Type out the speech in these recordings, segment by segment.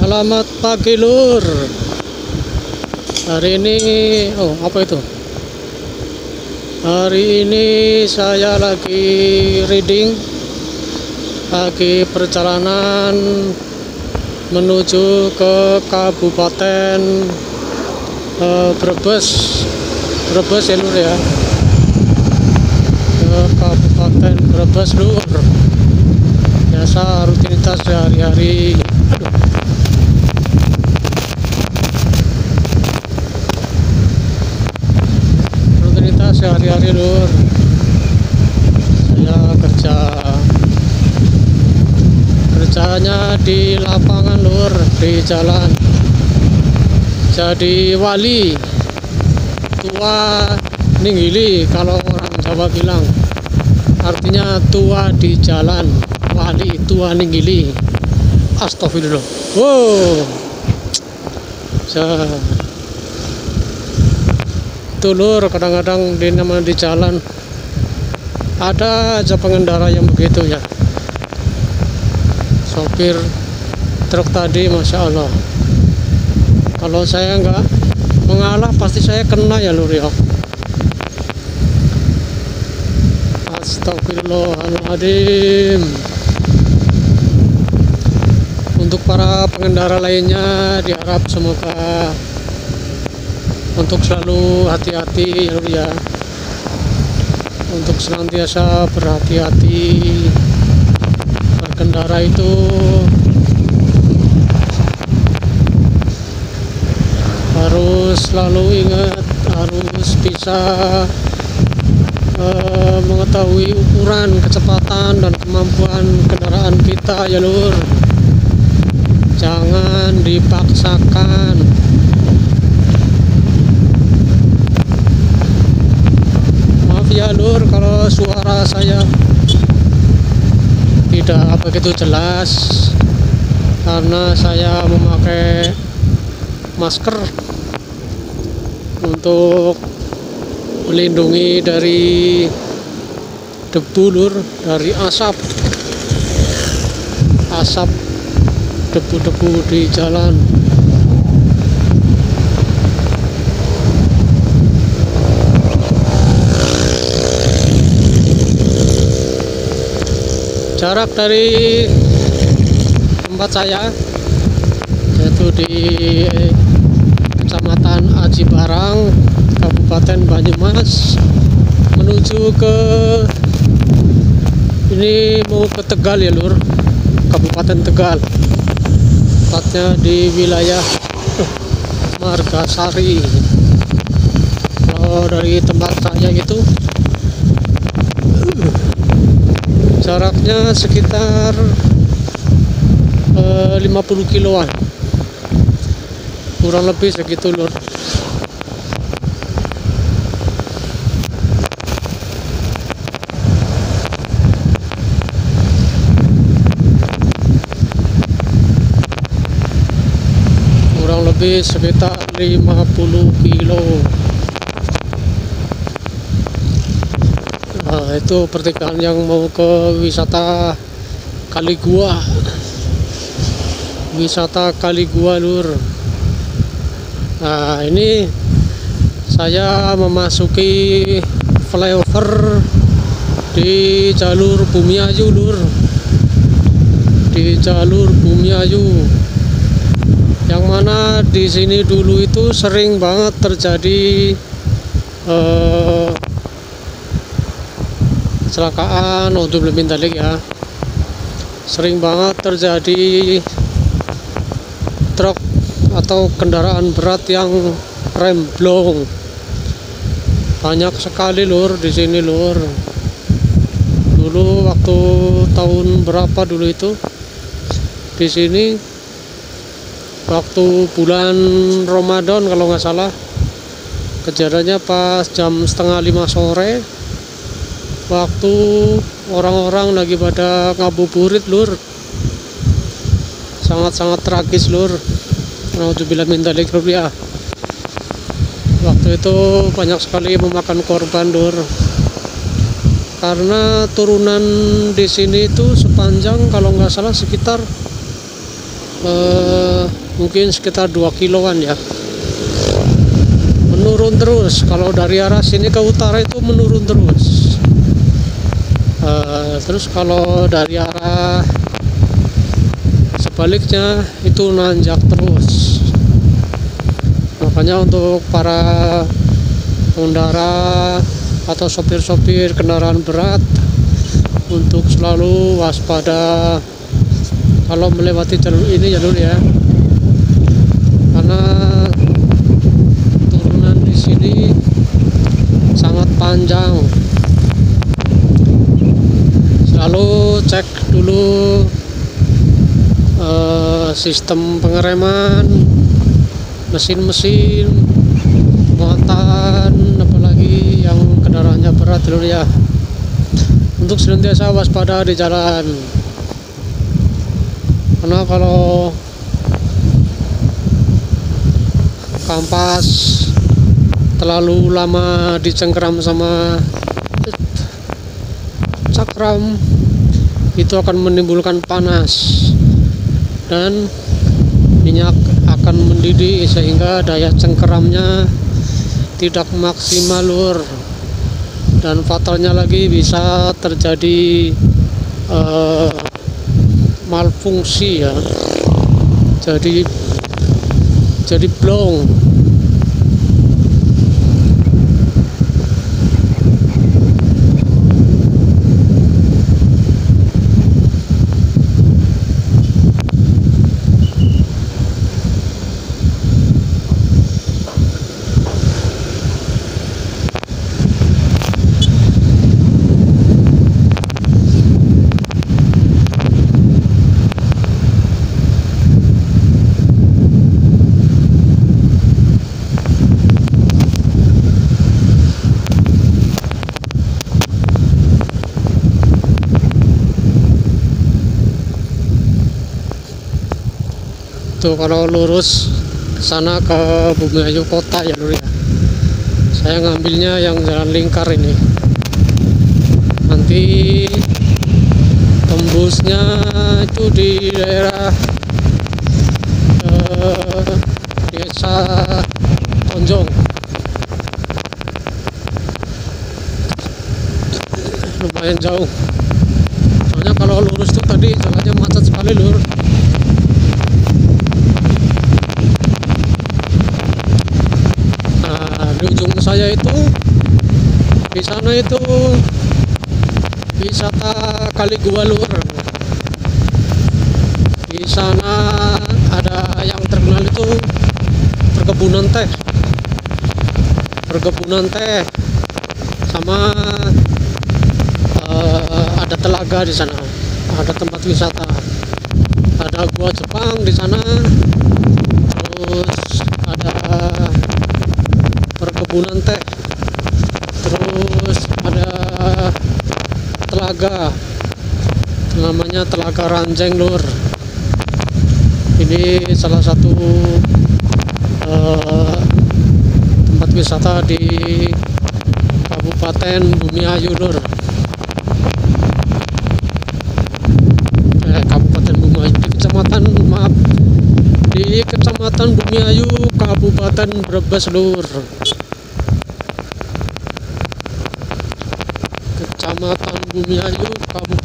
Selamat pagi lur. Hari ini Oh apa itu? Hari ini saya lagi reading Lagi perjalanan Menuju ke Kabupaten eh, Brebes. Brebes ya lur ya? Ke Kabupaten Brebes lur. Biasa rutinitas sehari-hari rutinitas sehari-hari lur. Saya kerja. Kerjanya di lapangan lur di jalan. Jadi wali tua ninggili kalau orang Jawa bilang. Artinya tua di jalan wali tua ninggili. Astagfirullah. Wow. Sa- itu lur. Kadang-kadang di nama di jalan ada aja pengendara yang begitu ya. Sopir truk tadi masya Allah. Kalau saya nggak mengalah pasti saya kena ya lur ya. Astagfirullahaladzim. Untuk para pengendara lainnya diharap semoga untuk selalu hati-hati ya Lur, ya. Untuk senantiasa berhati-hati. Berkendara itu harus selalu ingat harus bisa eh, mengetahui ukuran kecepatan dan kemampuan kendaraan kita ya lur. Jangan dipaksakan maaf ya lur kalau suara saya tidak begitu jelas karena saya memakai masker untuk melindungi dari debu lur dari asap. Asap debu-debu di jalan jarak dari tempat saya yaitu di Kecamatan Aji Barang Kabupaten Banyumas menuju ke ini mau ke Tegal ya lur? Kabupaten Tegal. Tepatnya di wilayah Margasari. Kalau dari tempat saya itu jaraknya sekitar eh, 50 kiloan. Kurang lebih segitu lur. Kurang lebih sekitar 50 kilo Nah, itu pertigaan yang mau ke wisata Kali Gua. Wisata Kali Gua, Lur. Nah, ini saya memasuki flyover di jalur Bumiayu, Lur. Di jalur Bumiayu. Yang mana di sini dulu itu sering banget terjadi eh, kecelakaan untuk belum dalik ya. Sering banget terjadi truk atau kendaraan berat yang remblong. Banyak sekali lur di sini lur. Dulu waktu tahun berapa dulu itu? Di sini waktu bulan Ramadan kalau nggak salah. Kejadiannya pas jam setengah lima sore waktu orang-orang lagi pada ngabuburit lur. Sangat-sangat tragis lur. Alhamdulillah minta ya. Waktu itu banyak sekali memakan korban lur. Karena turunan di sini itu sepanjang kalau nggak salah sekitar eh, mungkin sekitar 2 kiloan ya. Menurun terus. Kalau dari arah sini ke utara itu menurun terus uh, terus kalau dari arah sebaliknya itu nanjak terus. Makanya untuk para pengendara atau sopir-sopir kendaraan berat untuk selalu waspada kalau melewati jalur ini jalur ya. Karena turunan di sini sangat panjang selalu cek dulu uh, sistem pengereman mesin-mesin muatan apalagi yang kendaraannya berat dulu ya. Untuk senantiasa waspada di jalan. Karena kalau kampas terlalu lama dicengkeram sama cakram itu akan menimbulkan panas. Dan minyak akan mendidih sehingga daya cengkeramnya tidak maksimal lur. Dan fatalnya lagi bisa terjadi uh, malfungsi ya. Jadi jadi blong tuh kalau lurus sana ke Bumiayu kota ya lur ya. Saya ngambilnya yang jalan lingkar ini. Nanti tembusnya itu di daerah eh, desa Tonjong. Lumayan jauh. Soalnya kalau lurus tuh tadi jalannya macet sekali lur di ujung saya itu di sana itu wisata Kali Gualur di sana ada yang terkenal itu perkebunan teh. Perkebunan teh sama uh, ada telaga di sana. Ada tempat wisata. Ada gua Jepang di sana. Terus ada perkebunan teh terus ada telaga. Namanya telaga ranjeng lur ini salah satu uh, tempat wisata di Kabupaten Bumiayu lur eh, Kabupaten Bumiayu di kecamatan maaf di kecamatan Bumiayu Kabupaten Brebes lur Kecamatan Bumiayu, Kabupaten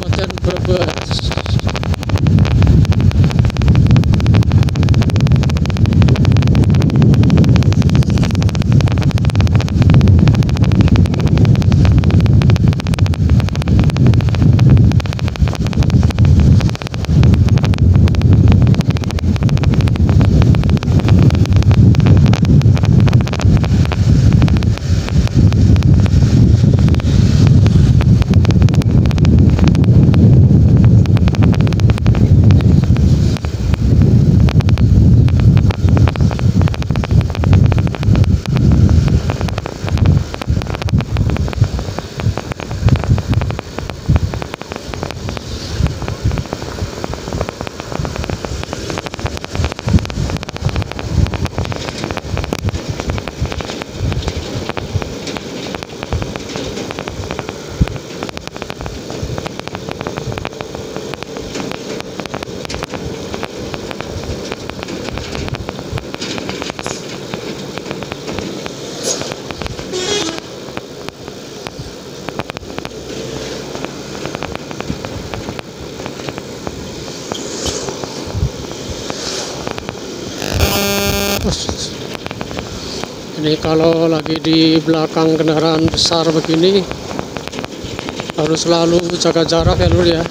lagi di belakang kendaraan besar begini harus selalu jaga jarak ya lur ya.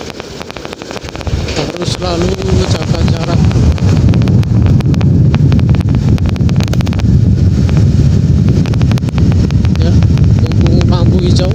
Harus selalu jaga jarak. Ya mumpung lampu hijau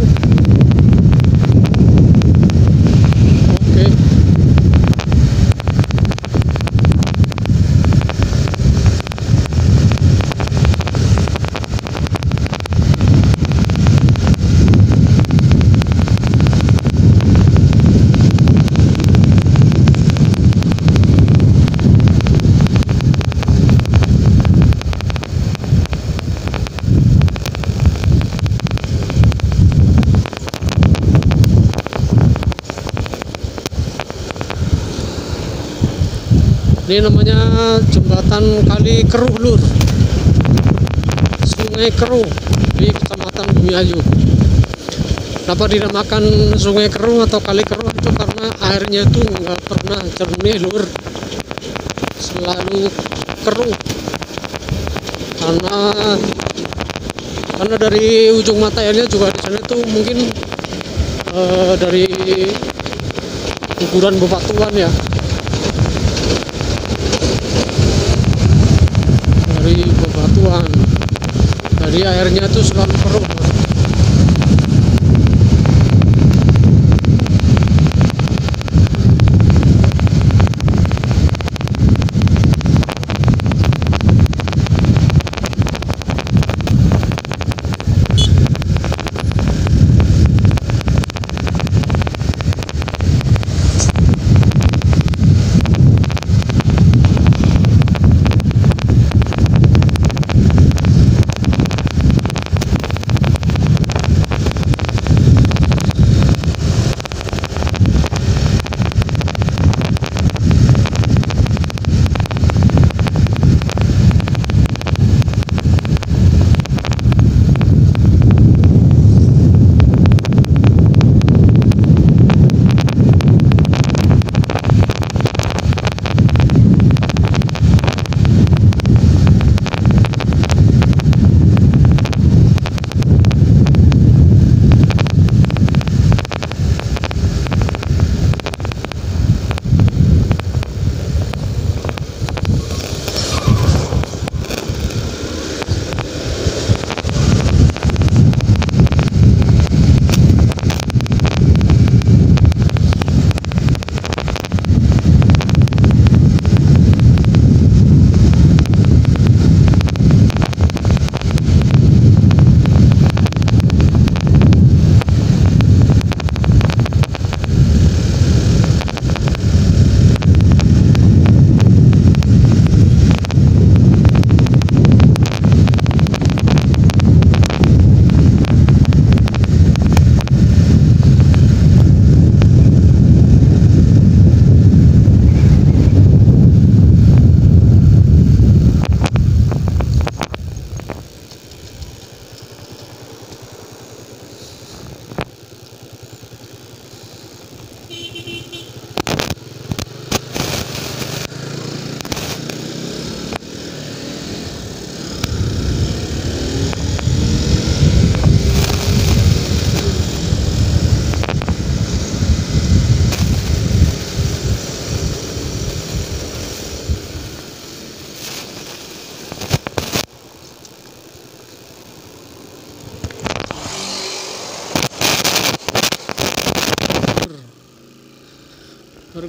ini namanya jembatan kali keruh lur. Sungai keruh di kecamatan Bumiayu. Kenapa dinamakan sungai keruh atau kali keruh itu karena airnya itu nggak pernah jernih lur. Selalu keruh. Karena karena dari ujung mata airnya juga di sana itu mungkin eh, dari guguran bebatuan ya dari bebatuan jadi airnya itu selalu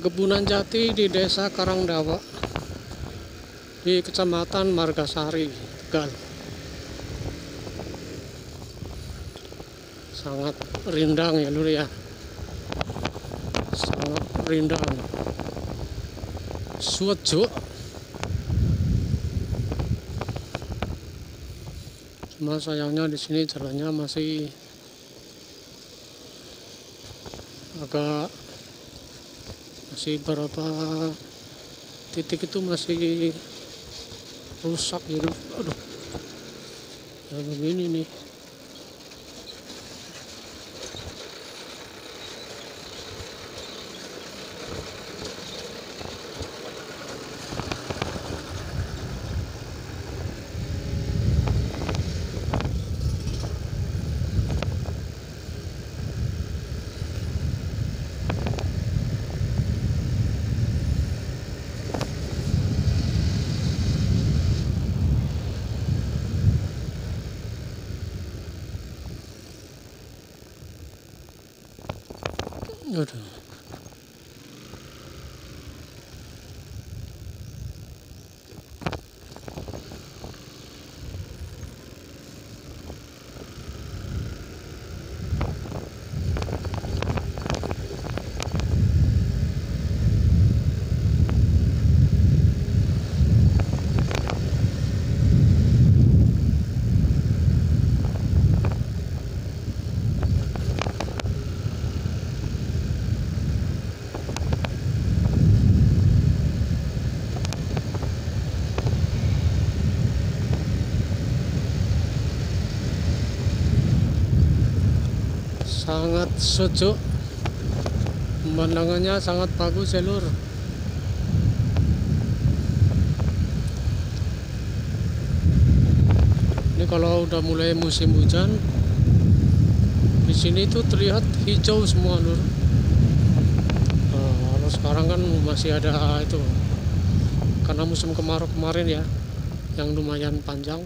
Perkebunan jati di Desa Karangdawa di Kecamatan Margasari, Tegal. Sangat rindang ya Lur ya. Sangat rindang. Suwejo. Cuma sayangnya di sini jalannya masih agak masih beberapa titik itu masih rusak gitu aduh ya begini nih Aduh. Sangat sejuk. Pemandangannya sangat bagus ya lur ini kalau udah mulai musim hujan di sini tuh terlihat hijau semua lur. Nah, kalau sekarang kan masih ada itu karena musim kemarau kemarin ya yang lumayan panjang